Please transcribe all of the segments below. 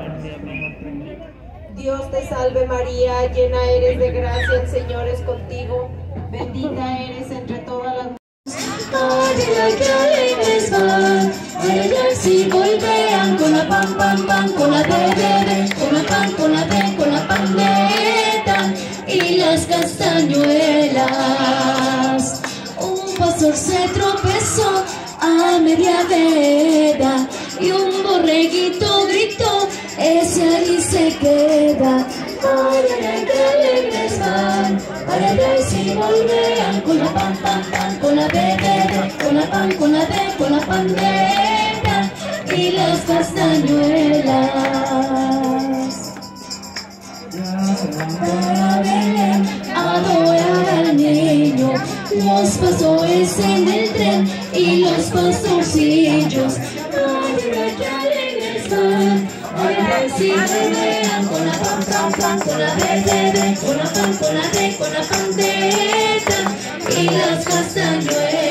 Amén. Dios te salve María, llena eres de gracia, el Señor es contigo. Bendita eres entre todas las alegres van, alegres si con la pam pam pam, con la de de con la pam, con la de, con la pandeta y las castañuelas. Un pastor se tropezó a media veda van, alegres si volvean con la pam pam pam, con la de con la pam, con la de, con la pandera y las castañuelas. Para Belén, adorar al niño, los pastores en el tren y los pastorcillos. Con la pandera y las castañuelas.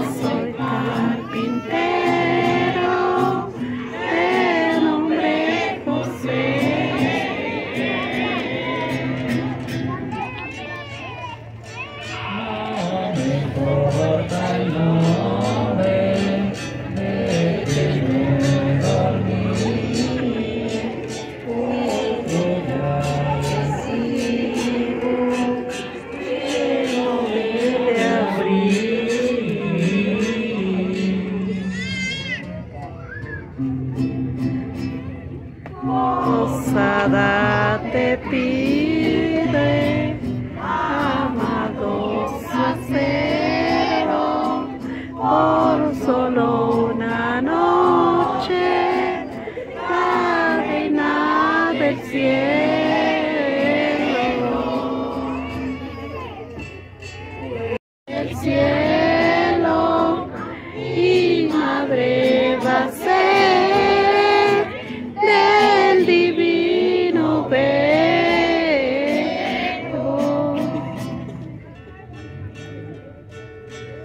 nossa. Posada te pide, amado acero,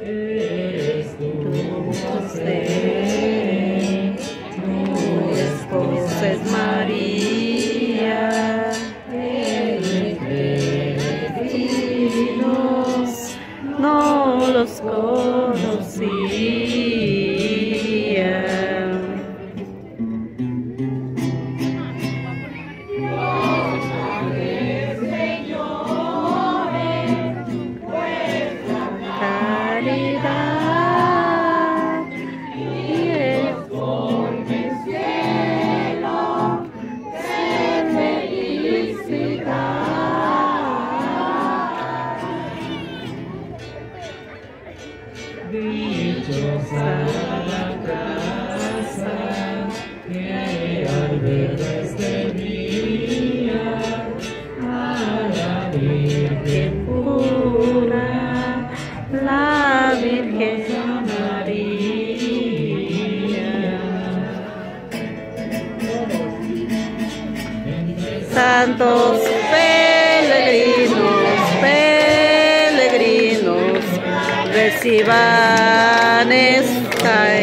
Eres reciban esta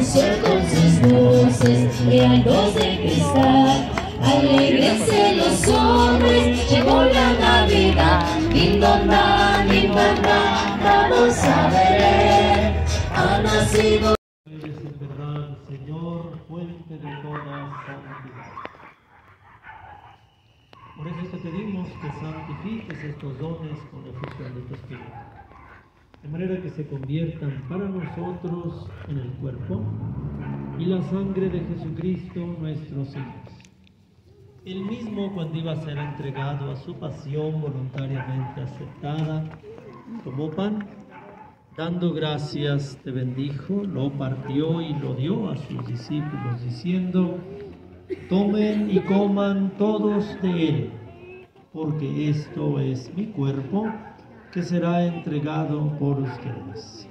Anuncia con sus voces dos de cristal. Alegrense los hombres, llegó la Navidad. Din don dan, din dan dan, vamos a ver. Ha nacido. En Señor, fuente de toda santidad. Por eso te pedimos que santifiques estos dones con la efusión de tu Espíritu, de manera que se conviertan para nosotros en el cuerpo y la sangre de Jesucristo nuestro Señor. Él mismo cuando iba a ser entregado a su pasión voluntariamente aceptada, tomó pan Dando gracias, te bendijo, lo partió y lo dio a sus discípulos, diciendo, tomen y coman todos de él, porque esto es mi cuerpo que será entregado por ustedes.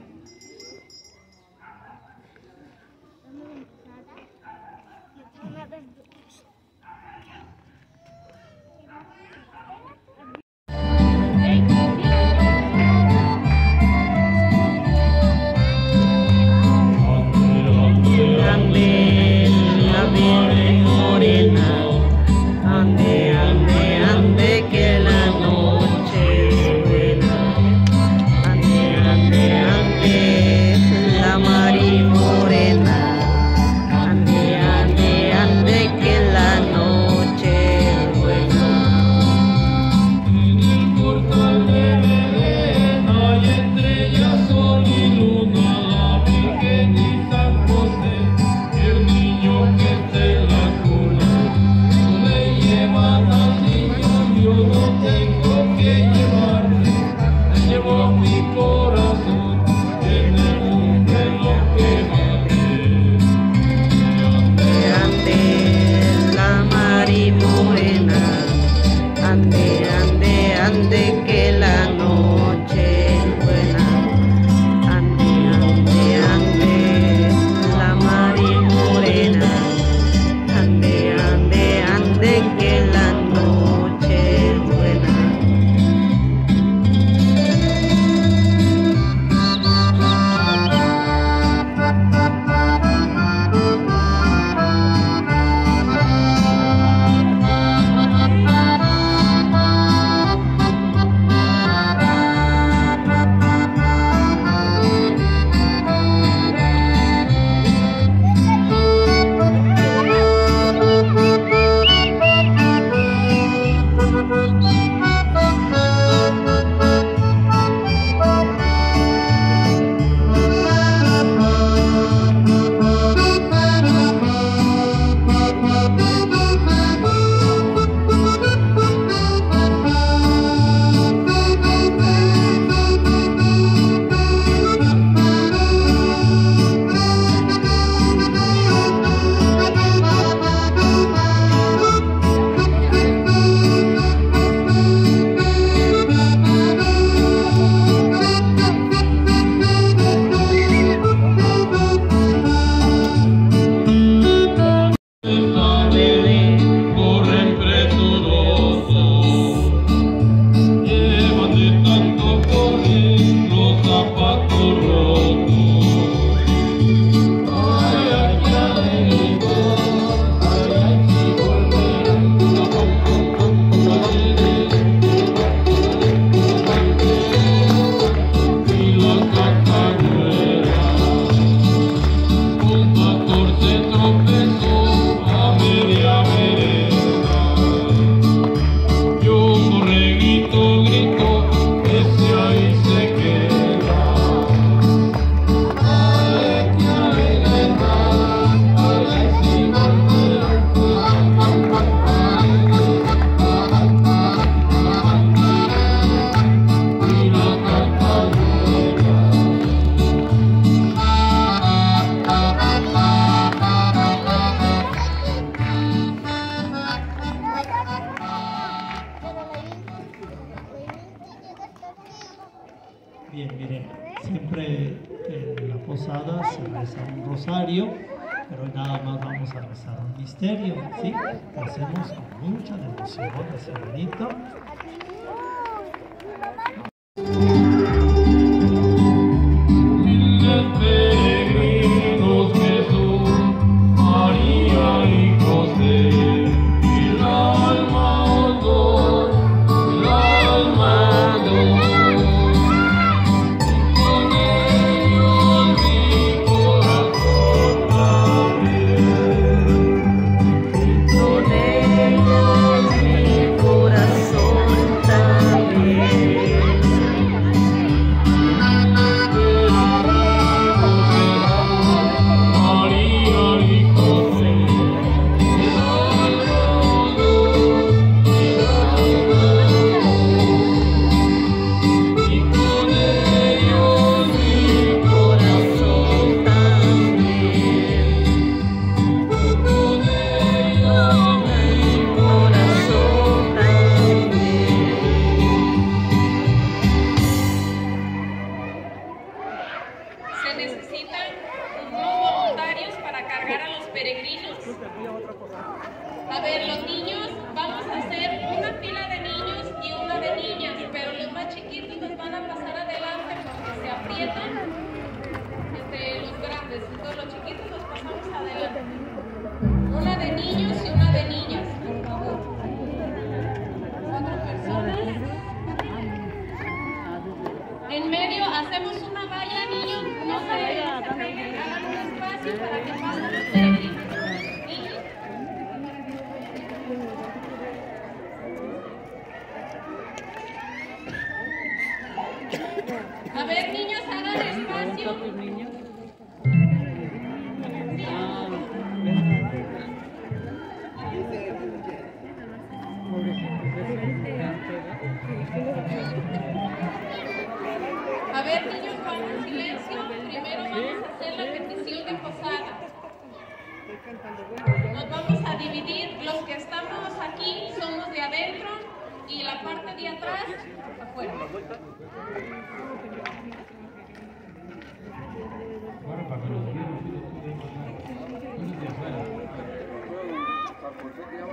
Hacemos con mucha devoción, ese bonito. A espacio. A ver, niños, con silencio. Primero vamos a hacer la petición de posada. Nos vamos a dividir. Los que estamos aquí somos de adentro y la parte de atrás afuera.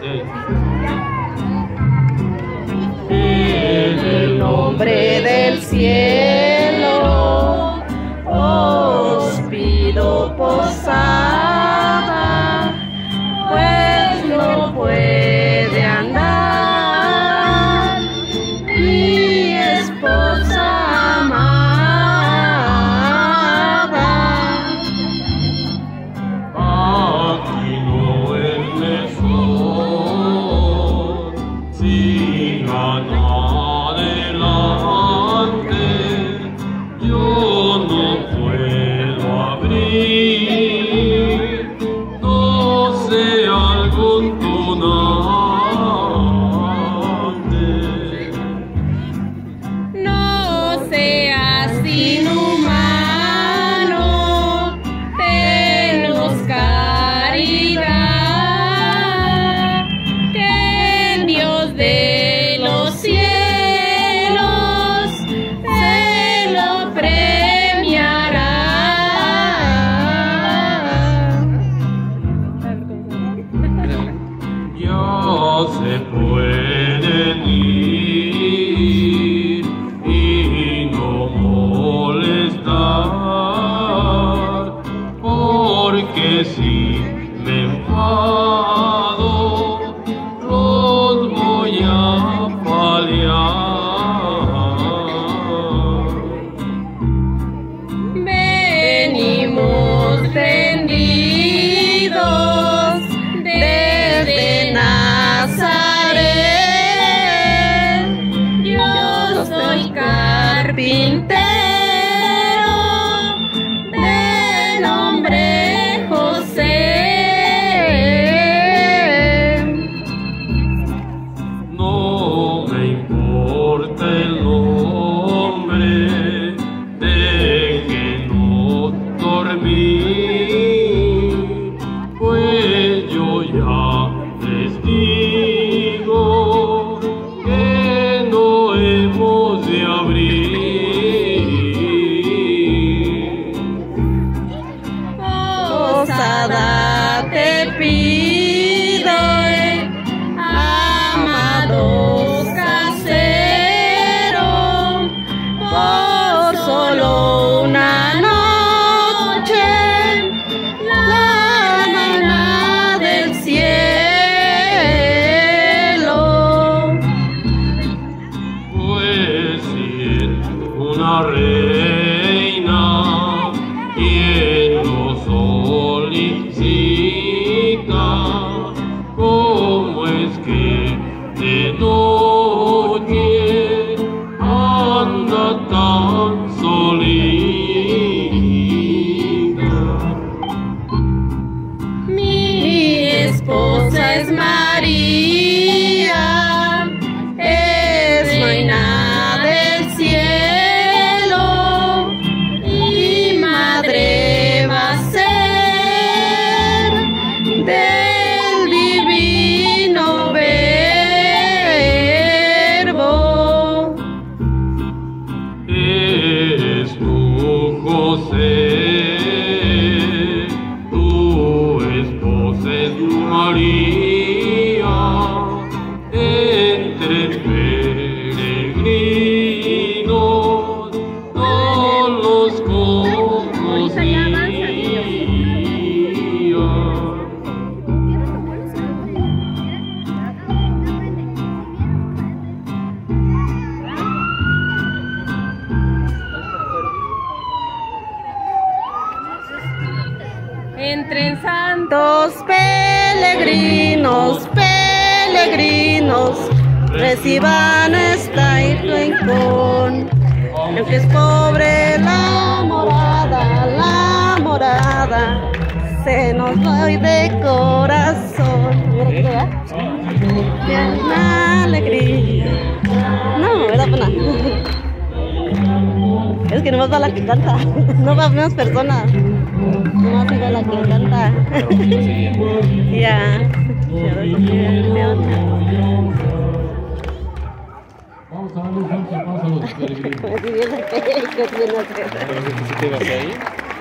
네. consoli. Aunque es pobre la morada, la morada, se nos doy de corazón. Qué alegría. No, era pena. Es que no va la que canta, no va menos personas. No va la que canta. Ya. Vamos ¿Qué tiene que ¿Sí te ibas a ir?